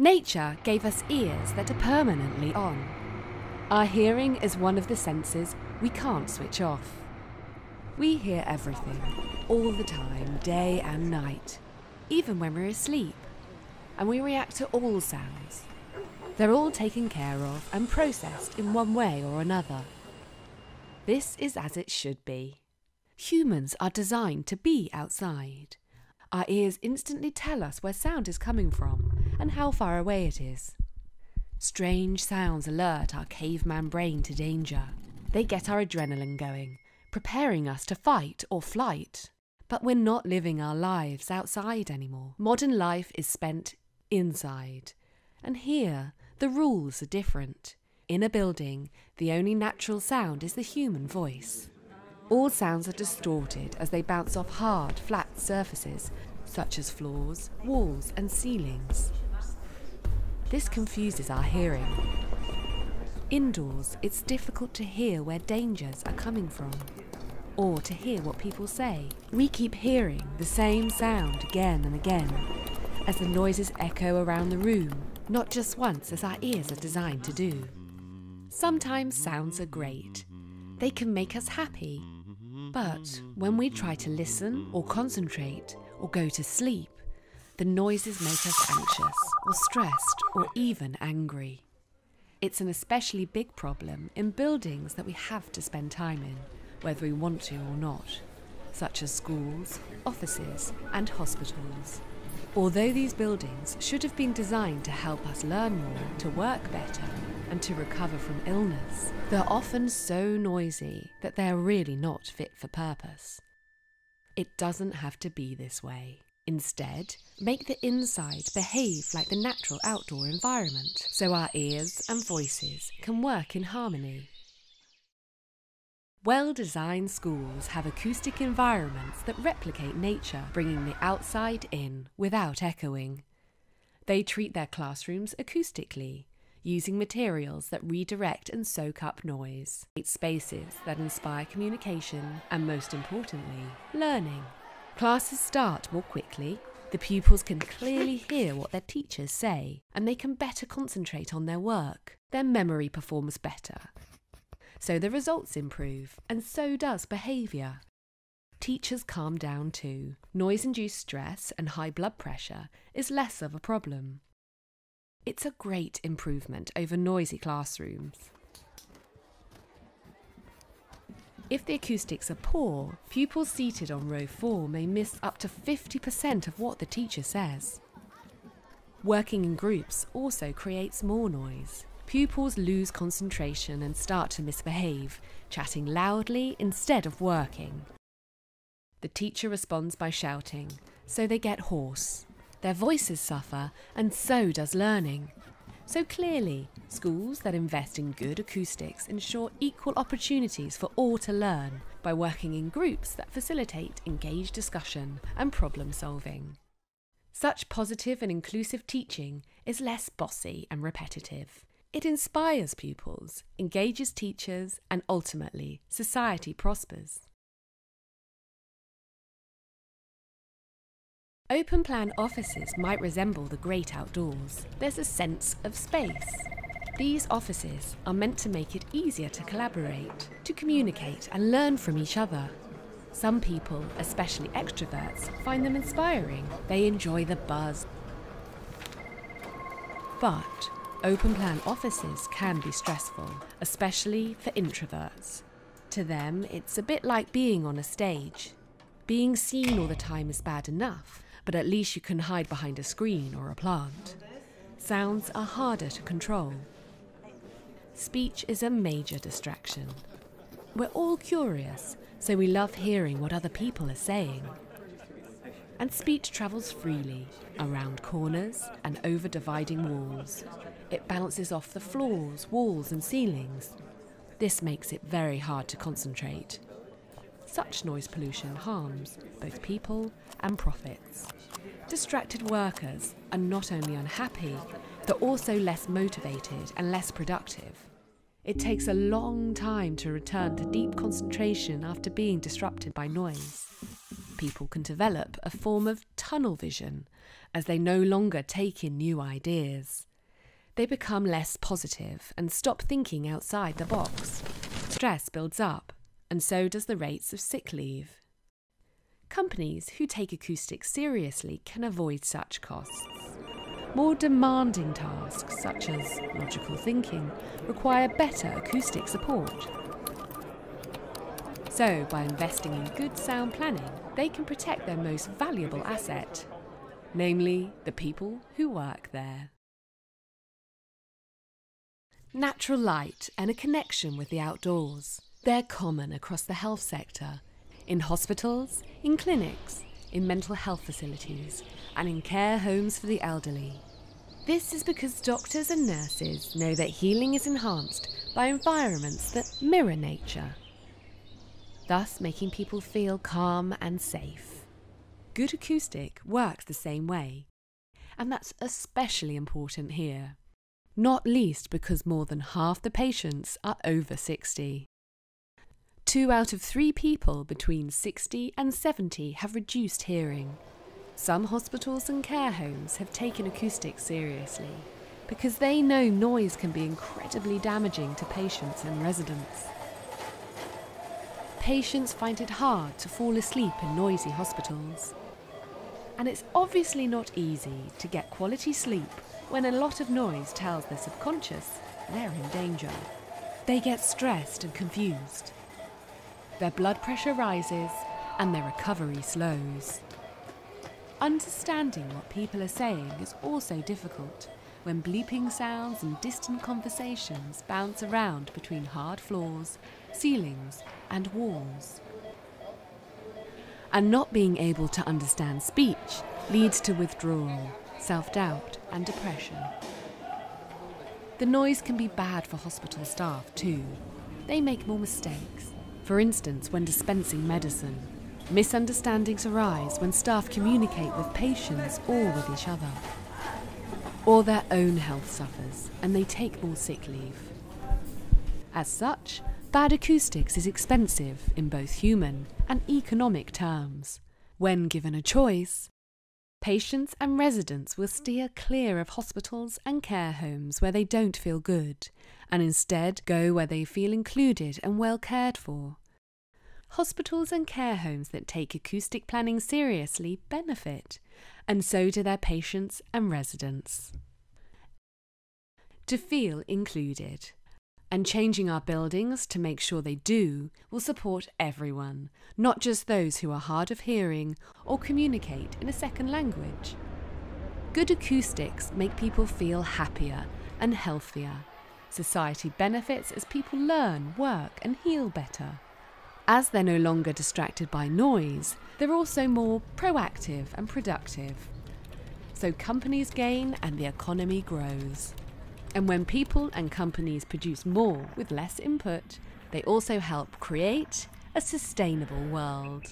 Nature gave us ears that are permanently on. Our hearing is one of the senses we can't switch off. We hear everything, all the time, day and night, even when we're asleep. And we react to all sounds. They're all taken care of and processed in one way or another. This is as it should be. Humans are designed to be outside. Our ears instantly tell us where sound is coming from and how far away it is. Strange sounds alert our caveman brain to danger. They get our adrenaline going, preparing us to fight or flight. But we're not living our lives outside anymore. Modern life is spent inside. And here, the rules are different. In a building, the only natural sound is the human voice. All sounds are distorted as they bounce off hard, flat surfaces, such as floors, walls, and ceilings. This confuses our hearing. Indoors, it's difficult to hear where dangers are coming from, or to hear what people say. We keep hearing the same sound again and again, as the noises echo around the room, not just once as our ears are designed to do. Sometimes sounds are great. They can make us happy. But when we try to listen or concentrate or go to sleep, the noises make us anxious or stressed or even angry. It's an especially big problem in buildings that we have to spend time in, whether we want to or not, such as schools, offices, and hospitals. Although these buildings should have been designed to help us learn more, to work better, and to recover from illness, they're often so noisy that they're really not fit for purpose. It doesn't have to be this way. Instead, make the inside behave like the natural outdoor environment so our ears and voices can work in harmony. Well designed schools have acoustic environments that replicate nature, bringing the outside in without echoing. They treat their classrooms acoustically, using materials that redirect and soak up noise, create spaces that inspire communication, and most importantly, learning. Classes start more quickly, the pupils can clearly hear what their teachers say, and they can better concentrate on their work. Their memory performs better, so the results improve, and so does behaviour. Teachers calm down too. Noise induced stress and high blood pressure is less of a problem. It's a great improvement over noisy classrooms. If the acoustics are poor, pupils seated on row 4 may miss up to 50% of what the teacher says. Working in groups also creates more noise. Pupils lose concentration and start to misbehave, chatting loudly instead of working. The teacher responds by shouting, so they get hoarse. Their voices suffer, and so does learning. So clearly, schools that invest in good acoustics ensure equal opportunities for all to learn by working in groups that facilitate engaged discussion and problem solving. Such positive and inclusive teaching is less bossy and repetitive. It inspires pupils, engages teachers, and ultimately, society prospers. Open plan offices might resemble the great outdoors. There's a sense of space. These offices are meant to make it easier to collaborate, to communicate and learn from each other. Some people, especially extroverts, find them inspiring. They enjoy the buzz. But Open plan offices can be stressful, especially for introverts. To them, it's a bit like being on a stage. Being seen all the time is bad enough, but at least you can hide behind a screen or a plant. Sounds are harder to control. Speech is a major distraction. We're all curious, so we love hearing what other people are saying. And speech travels freely, around corners and over dividing walls. It bounces off the floors, walls, and ceilings. This makes it very hard to concentrate. Such noise pollution harms both people and profits. Distracted workers are not only unhappy, they're also less motivated and less productive. It takes a long time to return to deep concentration after being disrupted by noise. people can develop a form of tunnel vision as they no longer take in new ideas. They become less positive and stop thinking outside the box. Stress builds up, and so does the rates of sick leave. Companies who take acoustics seriously can avoid such costs. More demanding tasks, such as logical thinking, require better acoustic support. So, by investing in good sound planning, they can protect their most valuable asset, namely the people who work there. Natural light and a connection with the outdoors. They're common across the health sector, in hospitals, in clinics, in mental health facilities, and in care homes for the elderly. This is because doctors and nurses know that healing is enhanced by environments that mirror nature, thus making people feel calm and safe. Good acoustic works the same way, and that's especially important here, not least because more than half the patients are over 60. Two out of three people between 60 and 70 have reduced hearing. Some hospitals and care homes have taken acoustics seriously because they know noise can be incredibly damaging to patients and residents. Patients find it hard to fall asleep in noisy hospitals. And it's obviously not easy to get quality sleep when a lot of noise tells their subconscious they're in danger. They get stressed and confused their blood pressure rises and their recovery slows. Understanding what people are saying is also difficult when bleeping sounds and distant conversations bounce around between hard floors, ceilings, and walls. And not being able to understand speech leads to withdrawal, self doubt, and depression. The noise can be bad for hospital staff too. They make more mistakes for instance, when dispensing medicine, misunderstandings arise when staff communicate with patients or with each other. Or their own health suffers and they take more sick leave. As such, bad acoustics is expensive in both human and economic terms. When given a choice, Patients and residents will steer clear of hospitals and care homes where they don't feel good, and instead go where they feel included and well cared for. Hospitals and care homes that take acoustic planning seriously benefit, and so do their patients and residents. To feel included and changing our buildings to make sure they do will support everyone, not just those who are hard of hearing or communicate in a second language. Good acoustics make people feel happier and healthier. Society benefits as people learn, work, and heal better. As they're no longer distracted by noise, they're also more proactive and productive. So companies gain and the economy grows. And when people and companies produce more with less input, they also help create a sustainable world.